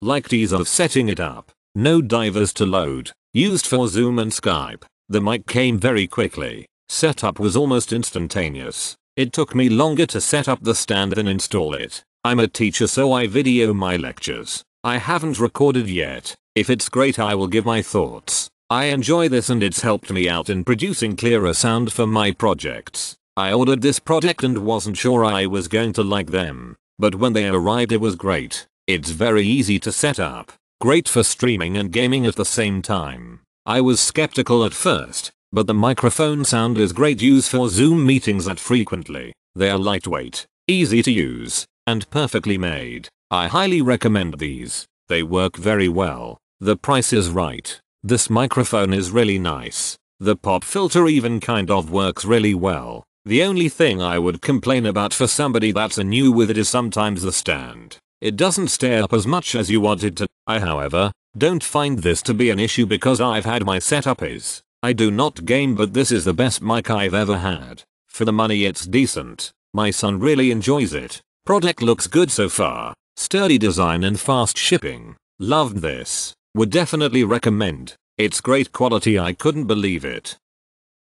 Liked ease of setting it up. No divers to load. Used for Zoom and Skype. The mic came very quickly. Setup was almost instantaneous. It took me longer to set up the stand than install it. I'm a teacher so I video my lectures. I haven't recorded yet. If it's great I will give my thoughts. I enjoy this and it's helped me out in producing clearer sound for my projects. I ordered this product and wasn't sure I was going to like them. But when they arrived it was great. It's very easy to set up. Great for streaming and gaming at the same time. I was skeptical at first, but the microphone sound is great use for Zoom meetings at frequently. They are lightweight, easy to use, and perfectly made. I highly recommend these. They work very well. The price is right. This microphone is really nice. The pop filter even kind of works really well. The only thing I would complain about for somebody that's a new with it is sometimes the stand. It doesn't stay up as much as you want it to. I however, don't find this to be an issue because I've had my setup is. I do not game but this is the best mic I've ever had. For the money it's decent. My son really enjoys it. Product looks good so far. Sturdy design and fast shipping. Loved this. Would definitely recommend. It's great quality I couldn't believe it.